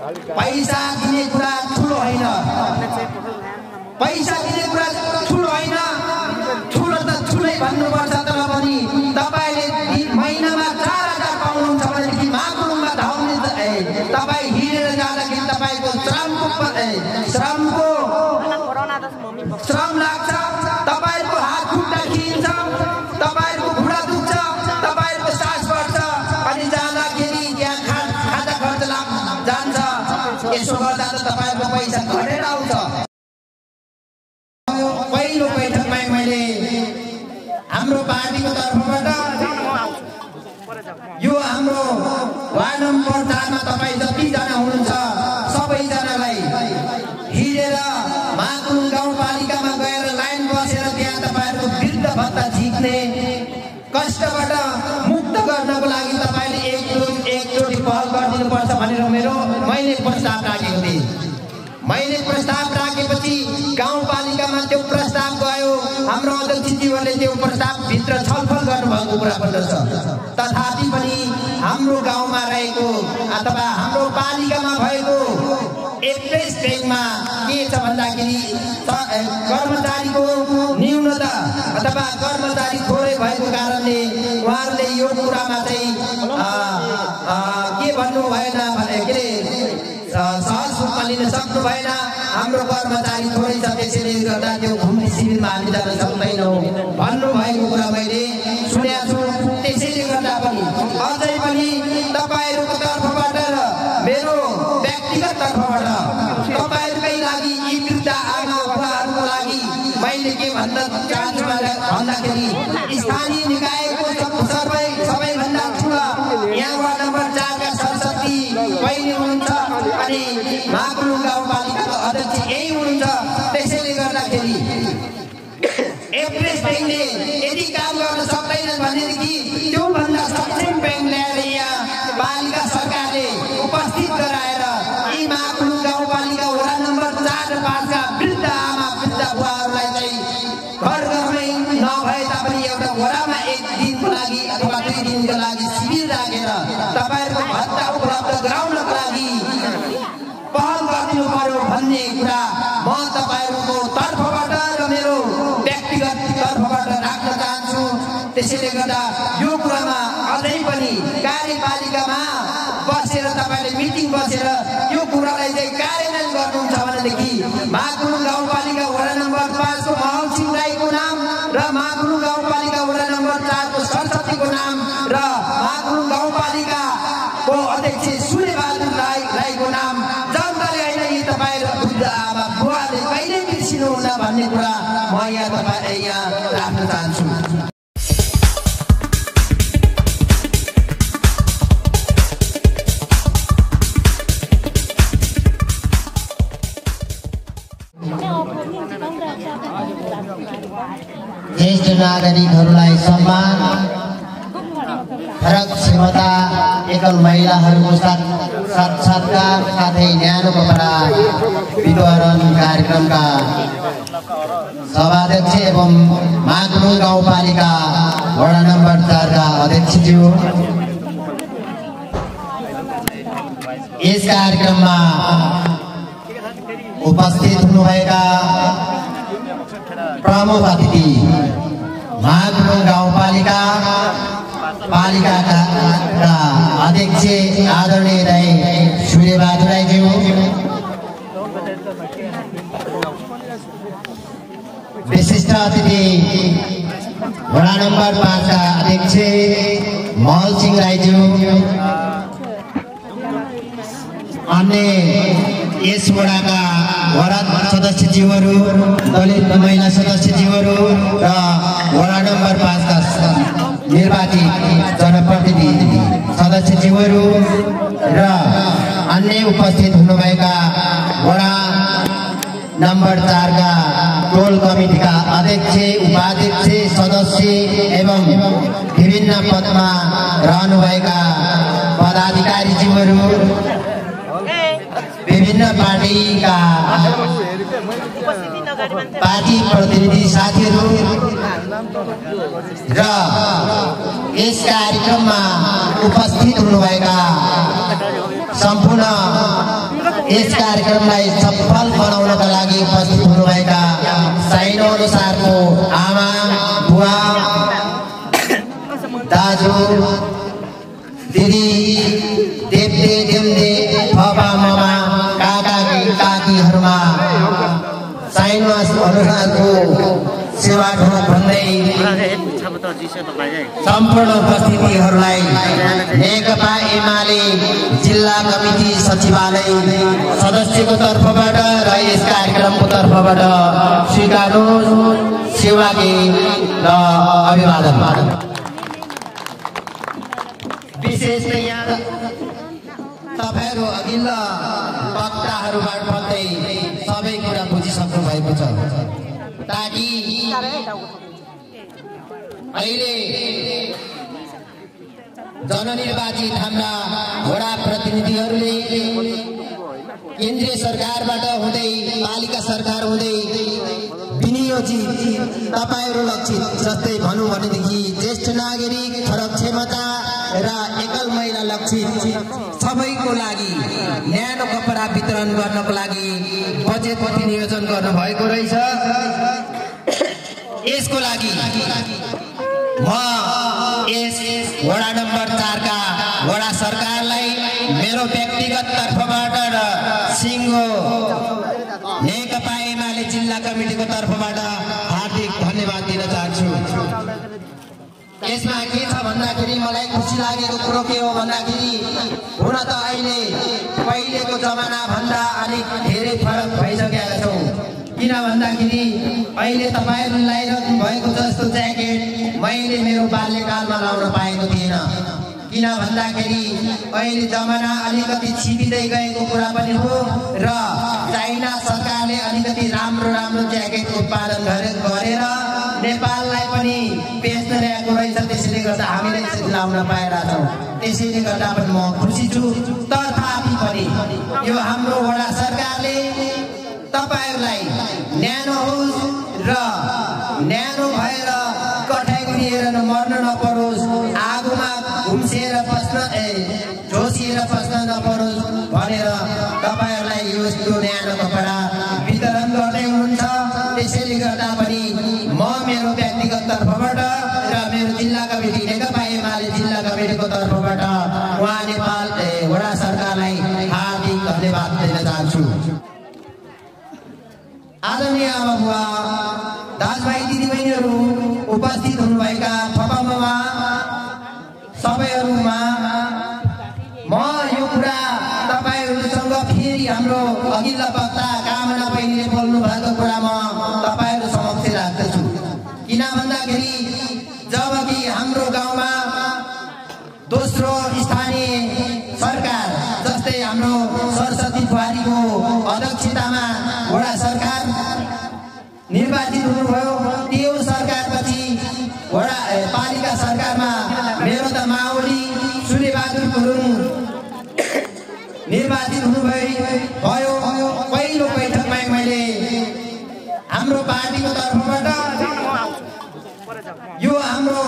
पैसा दिने कुरा ठुलो होइन। पैसा दिने कुरा वार्ड नम्बर चारमा तपाईँ जतिजना हुनुहुन्छ सबैजनालाई हिँडेर माकुङ गाउँपालिकामा गएर लाइन बसेर त्यहाँ तपाईँहरूको वृद्ध भत्ता झिक्ने कष्टबाट मुक्त गर्नको लागि तपाईँले एकचोटि एकचोटि पहल गरिदिनुपर्छ भनेर मेरो मैले प्रस्ताव राखेको थिएँ। मैले प्रस्ताव राखेपछि हाम्रो अध्यक्षज्यूहरूले त्यो प्रस्तावभित्र छलफल गर्नुभएको कुरा पनि छ तथापि पनि हाम्रो गाउँमा रहेको अथवा हाम्रो पालिकामा भएको एक्सप्रेस ट्रेनमा के छ भन्दाखेरि कर्मचारीको न्यूनता अथवा कर्मचारी थोरै भएको कारणले उहाँहरूले यो कुरामा चाहिँ के भन्नु भएन भने के अरे सहज रूपमा लिन सक्नु भएन। हाम्रो कर्मचारी थोरै छ त्यसैले गर्दा त्यो घुम्ने शिविरमा हामी जान सक्दैनौँ। भन्नुभएको कुरा मैले सुनेको छु। त्यसैले गर्दा पनि अझै पनि तपाईँहरूको तर्फबाट र मेरो व्यक्तिगत तर्फबाट तपाईँहरूकै लागि यी वृद्ध आमा बुवाहरूको लागि मैले के भन्न चाहन्छु भने- भन्दाखेरि स्थानीय निकायको सब- यही हुनुहुन्छ त्यसैले गर्दाखेरि एप्रेस ब्याङ्कले यदि काम गर्न सक्दैनन् भनेदेखि त्योभन्दा सक्षम ब्याङ्क ल्याएर यहाँ पालिका सरकारले उपस्थित गराएर यी माकुलु गाउँपालिका वडा नम्बर चार र पाँचका वृद्ध आमा वृद्ध बुवाहरूलाई चाहिँ घर घरमै नभए तापनि एउटा वडामा एक दिनको लागि अथवा दुई दिनको लागि शिविर राखेर तपाईँहरूको भत्ता उपलब्ध गराउनको लागि पहल गरिदिनु पर्यो भन्ने कुरा म तपाईँहरूको तर्फबाट र मेरो व्यक्तिगत तर्फबाट राख्न चाहन्छु। त्यसैले गर्दा यो कुरामा अझै पनि कार्यपालिकामा बसेर तपाईँले मिटिङ बसेर यो कुरालाई चाहिँ कार्यान्वयन गर्नुहुन्छ भनेदेखि माकुलु गाउँपालिका वडा नम्बर पाँचको महल सिंह राईको नाम र माकुलु गाउँपालिका वडा नम्बर चारको सरस्वतीको नाम र चाहन्छु ज्येष्ठ नागरिकहरूलाई सम्मान। फरक क्षमता एकल महिलाहरूको साथ साक्षात्कार साथै न्यानो कपडा वितरण कार्यक्रमका सभाध्यक्ष एवं माग्नु गाउँपालिका वडा नम्बर चारका अध्यक्षज्यू। यस कार्यक्रममा उपस्थित हुनुभएका प्रमुख अतिथि महागुरु गाउँपालिका पालिकाका अध्यक्ष आदरणीय राई सूर्यबहादुर राईज्यू विशिष्ट अतिथि वडा नम्बर पाँचका अध्यक्ष महल सिंह राईज्यू अन्य यस वडाका वडा सदस्यज्यूहरू दलित महिला सदस्यज्यूहरू र वडा नम्बर पाँचका निर्वाचित जनप्रतिनिधि सदस्यज्यूहरू र अन्य उपस्थित हुनुभएका वडा नम्बर चारका टोल कमिटीका अध्यक्ष उपाध्यक्ष सदस्य एवं विभिन्न पदमा रहनुभएका पदाधिकारीज्यूहरू विभिन्न पार्टीका पार्टी प्रतिनिधि साथीहरू र यस कार्यक्रममा उपस्थित हुनुभएका सम्पूर्ण यस कार्यक्रमलाई सफल बनाउनका लागि उपस्थित हुनुभएका साइनो अनुसारको आमा बुवा दाजु दिदी अनुसारको सेवा भन्दै सम्पूर्ण उपस्थितिहरूलाई नेकपा एमाले जिल्ला कमिटी सचिवालय सदस्यको तर्फबाट र यस कार्यक्रमको तर्फबाट स्वीकार्नु सेवाके र अभिवादन। विशेष तपाईँहरू अघिल्ला वक्ताहरूबाट भन्दै भएको छ। ताकि अहिले जननिर्वाचित हाम्रा वडा प्रतिनिधिहरूले केन्द्रीय सरकारबाट हुँदै पालिका सरकार हुँदै विनियोजित तपाईँहरू लक्षित जस्तै भनौँ भनेदेखि ज्येष्ठ नागरिक फरक क्षमता र एकल महिला लक्षित। सबैको लागि न्यानो कपडा वितरण गर्नको लागि बजेट नियोजन गर्नुभएको रहेछ। यसको लागि म यस वडा नम्बर चारका वडा सरकारलाई मेरो व्यक्तिगत तर्फबाट र सिङ्गो नेकपा एमाले जिल्ला कमिटीको तर्फबाट हार्दिक धन्यवाद दिन चाहन्छु। यसमा के छ भन्दाखेरि मलाई खुसी लागेको कुरो के हो भन्दाखेरि हुन त अहिले पहिलेको जमाना भन्दा अलिक धेरै फरक भइसकेका छौँ। किन भन्दाखेरि अहिले तपाईँहरू लगाइरहनु भएको जस्तो ज्याकेट मैले मेरो बाल्यकालमा लाउन पाएको थिएन। किन भन्दाखेरि अहिले जमाना अलिकति छिपिँदै गएको कुरा पनि हो र चाइना सरकारले अलिकति राम्रो राम्रो ज्याकेट उत्पादन गरेर नेपाललाई पनि बेच्न ल्याएको रहेछ त्यसैले गर्दा हामीले यसरी लाउन पाइरहेछौँ त्यसैले गर्दा पनि म खुसी छु तथापि पनि यो हाम्रो वडा सरकारले तपाईँहरूलाई न्यानो होस् र न्यानो भएर कठाइ लिएर मर्न नपरोस् आगोमा घुम्सिएर बस्न ए झोसिएर बस्न नपरोस् भनेर तपाईँहरूलाई यो न्यानो कपडा वितरण गर्दै हुनुहुन्छ त्यसैले गर्दा उहाँ नेपाल वडा सरकारलाई हार्दिक धन्यवाद दिन चाहन्छु। आदरणीय आमा बुवा दाजुभाइ दिदीबहिनीहरू उपस्थित हुनुभएका फपामामा सबैहरूमा म यो कुरा तपाईँहरूसँग फेरि हाम्रो अघिल्ला वक्ता गुरुङ निर्वाचित हुनुभयो भयो पहिलो बैठकमा मैले हाम्रो पार्टीको तर्फबाट यो हाम्रो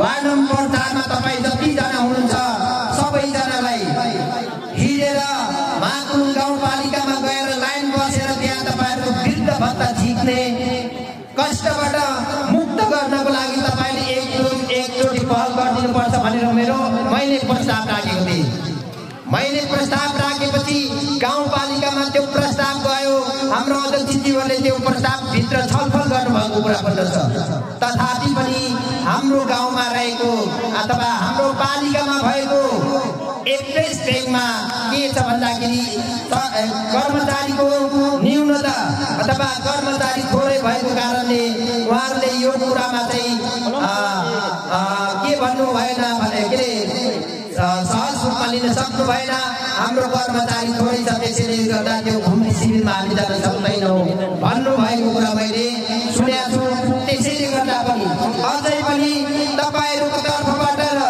वार्ड नम्बर चारमा तपाईँ जतिजना हुनुहुन्छ सबैजनालाई हिँडेर माकुङ गाउँपालिकामा गएर लाइन बसेर त्यहाँ तपाईँहरूको वृद्ध भत्ता झिक्ने कष्टबाट मुक्त गर्नको लागि तपाईँले एक एकचोटि पहल गरिदिनुपर्छ भनेर मेरो प्रस्ताव राखेको थिएँ। मैले प्रस्ताव राखेपछि गाउँपालिकामा त्यो प्रस्ताव गयो। हाम्रो अध्यक्षज्यूहरूले त्यो प्रस्तावभित्र छलफल गर्नुभएको कुरा पनि छ। तथापि पनि हाम्रो गाउँमा रहेको अथवा हाम्रो पालिकामा भएको एक्सप्रेस ब्याङ्कमा के छ भन्दाखेरि कर्मचारीको न्यूनता अथवा कर्मचारी थोरै भएको कारणले उहाँहरूले यो कुरामा चाहिँ के भन्नु भएन। लिन सक्नु भएन। हाम्रो कर्मचारी थोरै छ त्यसैले गर्दा त्यो घुम्ने शिविरमा हामी जान सक्दैनौँ। भन्नुभएको कुरा मैले सुनेको छु। त्यसैले गर्दा पनि अझै पनि तपाईँहरूको तर्फबाट र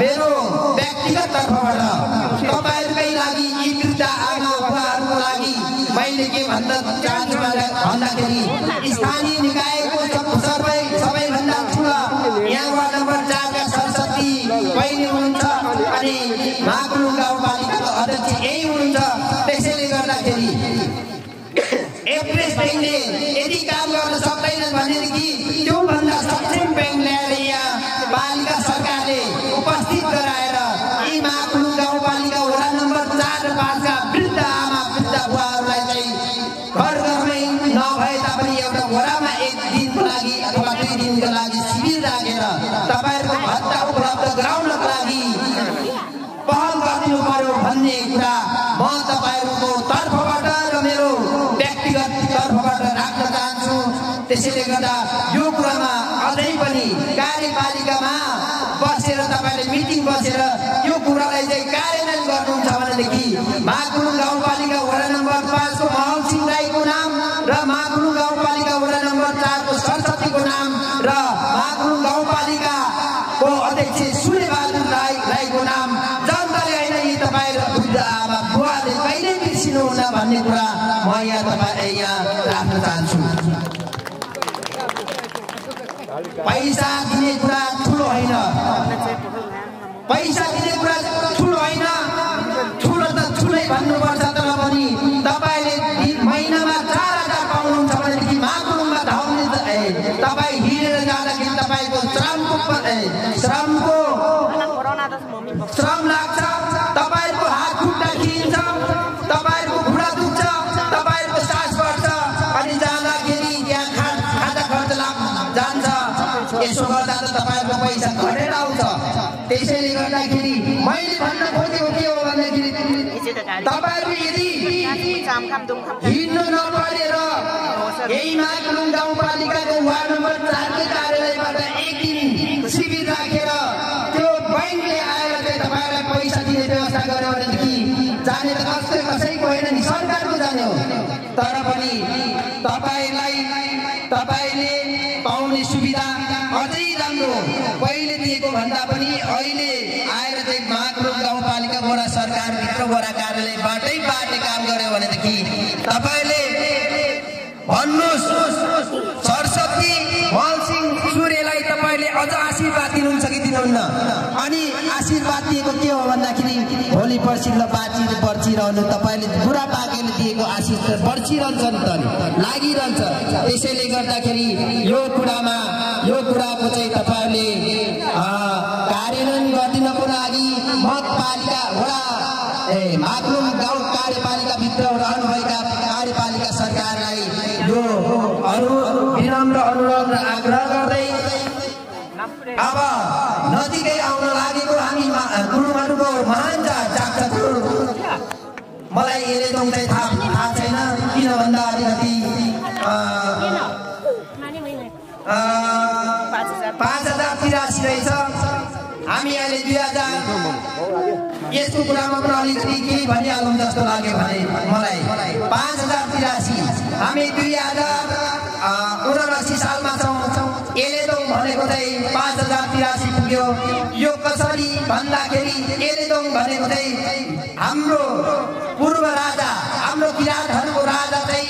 मेरो व्यक्तिगत तर्फबाट तपाईँहरूकै लागि यी वृद्ध आमा बुवाहरूको लागि मैले के भन्न चाहन्छु भन्दाखेरि स्थानीय निकायको सबै हुनुहुन्छ अनि महाकुलु गाउँपालिकाको अध्यक्ष यही हुनुहुन्छ। त्यसैले गर्दा ब्याङ्कले यदि काम गर्न सक्दैनन् भनेदेखि त्योभन्दा सक्षम ब्याङ्क ल्याएर यहाँ पालिका सरकारले उपस्थित गराएर यी महाकुलु गाउँपालिका वडा नम्बर चार र पाँचका वृद्ध आमा वृद्ध बुवाहरूलाई चाहिँ घर घरमै नभए तापनि एउटा वडामा एक दिनको लागि अथवा दुई दिनको लागि शिविर राखेर तपाईँहरूको भत्ता उपलब्ध गराउनको गरिदिनु पर्यो भन्ने कुरा म तपाईँहरूको तर्फबाट र मेरो व्यक्तिगत तर्फबाट राख्न चाहन्छु। त्यसैले गर्दा यो कुरामा अझै पनि कार्यपालिकामा बसेर तपाईँले मिटिङ बसेर यो कुरालाई चाहिँ कार्यान्वयन गर्नुहुन्छ भनेदेखि माकुलुङ गाउँपालिका वडा नम्बर पाँचको महल सिंह राईको नाम र माकुलुङ गाउँपालिका वडा नम्बर चारको सरस्वतीको नाम र माकुलुङ गाउँपालिकाको अध्यक्ष म यहाँ तपाईँ यहाँ राख्न चाहन्छु पैसा दिने कुरा ठुलो होइन पैसा दिने कुरा ठुलो होइन ठुलो त ठुलै भन्नुपर्छ तर पनि तपाईँले भन्न खोजेको के हो भन्दाखेरि तपाईँहरू यदि हिँड्नु नपरेर यही माकुलुङ गाउँपालिकाको वार्ड नम्बर चारकै कार्यालयबाट एक दिन शिविर राखेर त्यो बैङ्कले आएर चाहिँ तपाईँलाई पैसा दिने व्यवस्था गर्यो भनेदेखि जाने त कसै कसैको होइन नि सरकारको जाने हो। तर पनि तपाईँलाई तपाईँले पाउने सुविधा अझै राम्रो पहिले दिएको भन्दा पनि अहिले वडा सरकारभित्र वडा कार्यालयबाटै बाटे काम गर्यो भनेदेखि तपाईँले भन्नुहोस् सरस्वती मलसिंह सूर्यलाई तपाईँले अझ आशीर्वाद दिनुहुन्छ कि दिनुहुन्न? अनि आशीर्वाद दिएको के हो भन्दाखेरि भोलि पर्सि ल बाँची पर्चिरहनु तपाईँले बुढा पाकेले दिएको आशीर्वाद पर्चिरहन्छ नि त लागिरहन्छ। त्यसैले गर्दाखेरि यो कुरामा यो कुराको चाहिँ तपाईँहरूले अँ, कार्यान्वयन गरिदिनको लागि मतपालिका वडा। ए माकुलुङ गाउँ कार्यपालिकाभित्र रहनुभएका कार्यपालिका सरकारलाई यो अनु विनम्र अनुरोध र आग्रह गर्दै अब नजिकै आउन लागेको हामी गुरुङहरूको महान गुरु मलाई एलेदोङ चाहिँ थाहा थाहा छैन। किन भन्दा अलिकति पाँच हजार तिरासी रहेछ। हामी अहिले दुई हजार यसको कुरामा पनि अलिकति केही भनिहालौँ जस्तो लाग्यो भने मलाई पाँच हजार तिरासी। हामी दुई हजार उनासी सालमा छौँ। एलेदोङ भनेको चाहिँ पाँच हजार तिरासी पुग्यो। यो कसरी भन्दाखेरि एलेदोङ भनेको चाहिँ हाम्रो पूर्व राजा हाम्रो किराँतहरूको राजा चाहिँ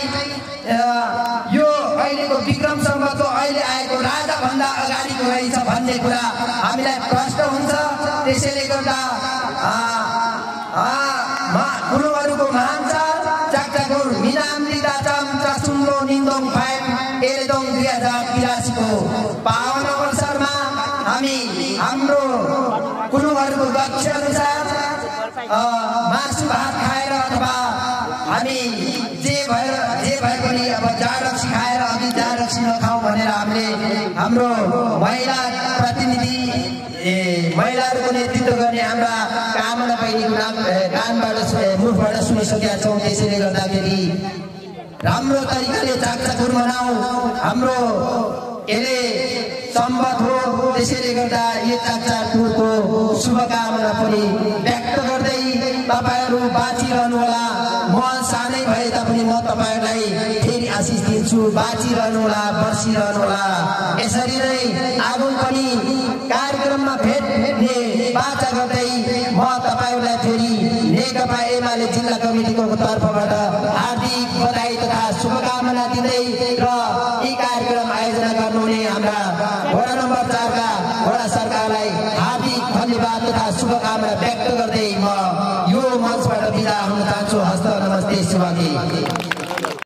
यो अहिलेको विक्रम अहिले आएको राजा भन्दा अगाडिको रहेछ भन्ने कुरा हामीलाई प्रश्न हुन्छ। त्यसैले गर्दा गुरुहरूको महान चाड चाक्टाकुर मिनाम्री दाचाम चासुङ्गो निन्दोङ फाइम एलेदोङ दुई हजार तिरासीको पावन अवसरमा हामी हाम्रो गुरुहरूको लक्ष्य अनुसार मासु भात खाएर अथवा हामी जे भएर जे भए पनि अब जाँड खाएर अघि जाँड नखाउँ भनेर हामीले हाम्रो महिला प्रतिनिधि ए महिलाहरूको नेतृत्व गर्ने हाम्रा कामना बहिनीको नाम कानबाट मुखबाट सुनिसकेका छौँ त्यसैले गर्दाखेरि राम्रो तरिकाले चाकचाकुर मनाऊ हाम्रो यसले सम्बत हो त्यसैले गर्दा यो चाकचाकुरको शुभकामना पनि व्यक्त गर्दै तपाईँहरू बाँचिरहनु आशिष दिन्छु बाँचिरहनु होला बसिरहनु होला यसरी नै आगो पनि कार्यक्रममा भेट भेट्ने बाचा गर्दै म तपाईँहरूलाई फेरि नेकपा एमाले जिल्ला कमिटीको तर्फबाट